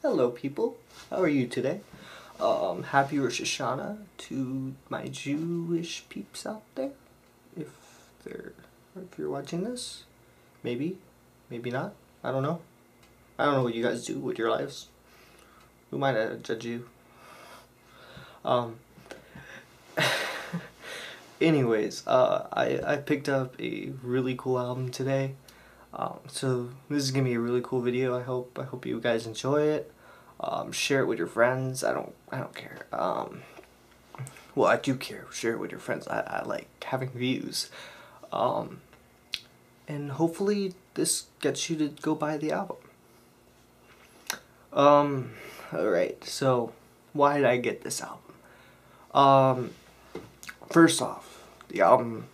Hello, people. How are you today? Um, happy Rosh Hashanah to my Jewish peeps out there. If they're, if you're watching this, maybe, maybe not. I don't know. I don't know what you guys do with your lives. Who might I judge you? Um. anyways, uh, I I picked up a really cool album today. Um, so this is gonna be a really cool video. I hope I hope you guys enjoy it. Um, share it with your friends. I don't I don't care. Um, well, I do care. Share it with your friends. I, I like having views. Um, and hopefully this gets you to go buy the album. Um, alright, so why did I get this album? Um, first off, the album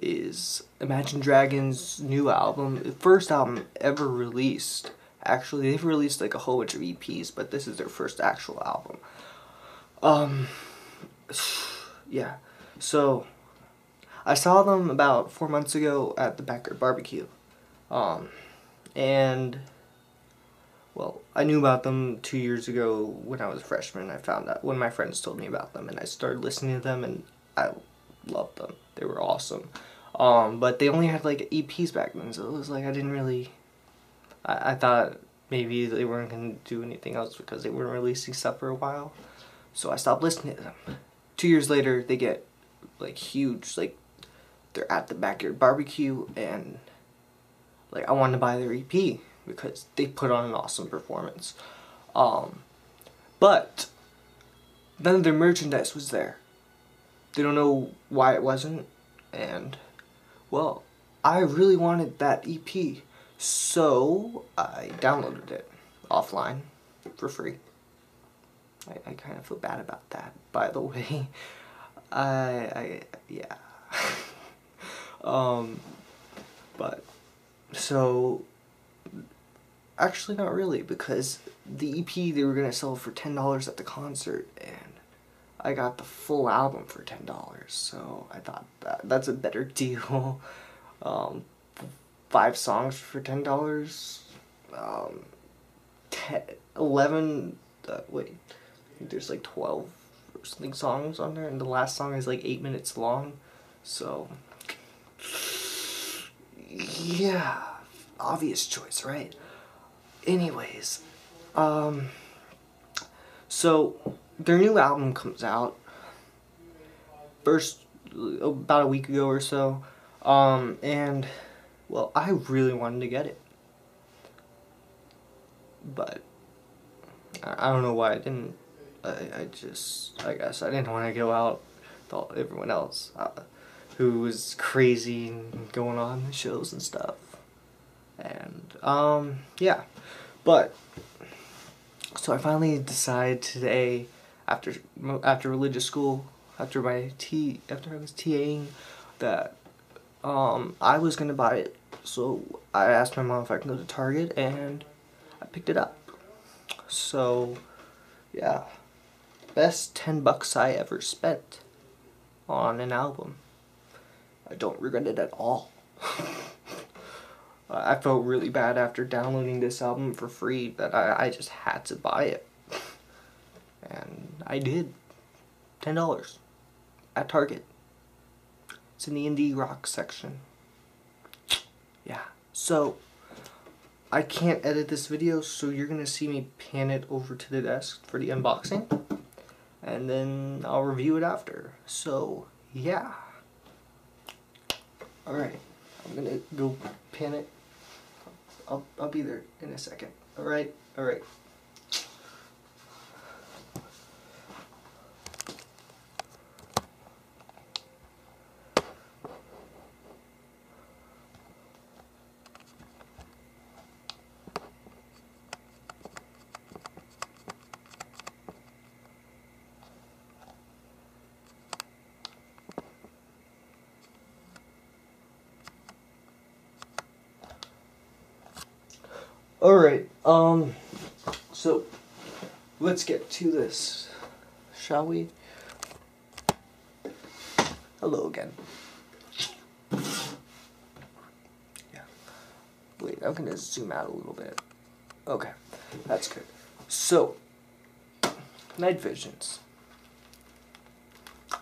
is Imagine Dragons' new album, the first album ever released. Actually, they've released like a whole bunch of EPs, but this is their first actual album. Um, yeah. So, I saw them about four months ago at the Backyard Barbecue. Um, and, well, I knew about them two years ago when I was a freshman. I found out when my friends told me about them, and I started listening to them, and I loved them. They were awesome. Um, but they only had like EPs back then, so it was like I didn't really. I, I thought maybe they weren't gonna do anything else because they weren't releasing stuff for a while, so I stopped listening to them. Two years later, they get like huge, like they're at the backyard barbecue, and like I wanted to buy their EP because they put on an awesome performance. Um, but none of their merchandise was there. They don't know why it wasn't, and well, I really wanted that EP, so I downloaded it offline for free. I, I kind of feel bad about that, by the way. I, I yeah. um, but, so, actually not really, because the EP they were going to sell for $10 at the concert, I got the full album for ten dollars. So I thought that that's a better deal. Um, five songs for ten dollars. Um, eleven. Uh, wait, there's like twelve or something songs on there, and the last song is like eight minutes long. So yeah, obvious choice, right? Anyways, um, so their new album comes out first about a week ago or so um, and well i really wanted to get it. But i don't know why i didn't. I, I just i guess i didn't want to go out with all, everyone else uh, who was crazy and going on shows and stuff. And um yeah. But so i finally decided today after after religious school, after my T after I was TAing, that um, I was gonna buy it. So I asked my mom if I can go to Target, and I picked it up. So yeah, best ten bucks I ever spent on an album. I don't regret it at all. I felt really bad after downloading this album for free that I, I just had to buy it. I did. $10 at Target. It's in the indie rock section. Yeah. So, I can't edit this video, so you're going to see me pan it over to the desk for the unboxing. And then I'll review it after. So, yeah. Alright. I'm going to go pan it. I'll, I'll be there in a second. Alright? Alright. Alright, um, so let's get to this, shall we? Hello again. Yeah. Wait, I'm gonna zoom out a little bit. Okay, that's good. So, Night Visions.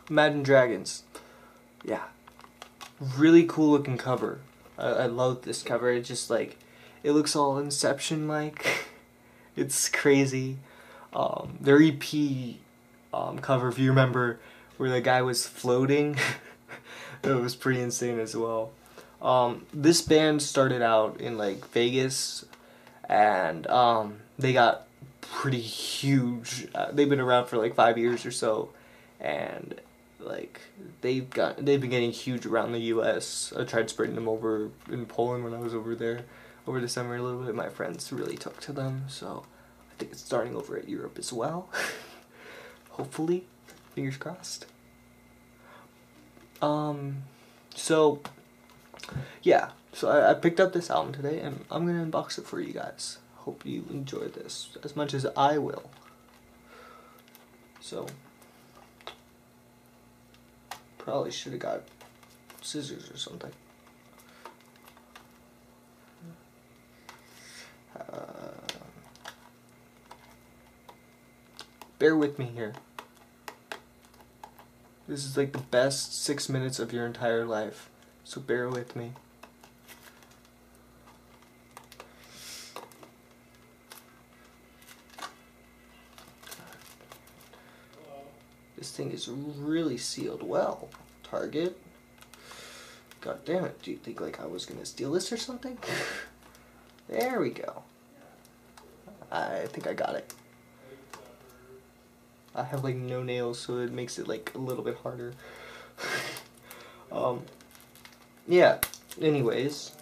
Imagine Dragons. Yeah. Really cool looking cover. I, I love this cover. It just like, it looks all Inception like. it's crazy. Um, their EP um, cover, if you remember, where the guy was floating, it was pretty insane as well. Um, this band started out in like Vegas, and um, they got pretty huge. Uh, they've been around for like five years or so, and like they've got they've been getting huge around the U.S. I tried spreading them over in Poland when I was over there over the summer a little bit. My friends really took to them, so I think it's starting over at Europe as well. Hopefully, fingers crossed. Um, so yeah, so I, I picked up this album today, and I'm gonna unbox it for you guys. Hope you enjoy this as much as I will. So probably should have got scissors or something. Bear with me here. This is like the best six minutes of your entire life, so bear with me. This thing is really sealed well. Target. God damn it, do you think like I was gonna steal this or something? there we go. I think I got it. I have like no nails so it makes it like a little bit harder. um, yeah, anyways.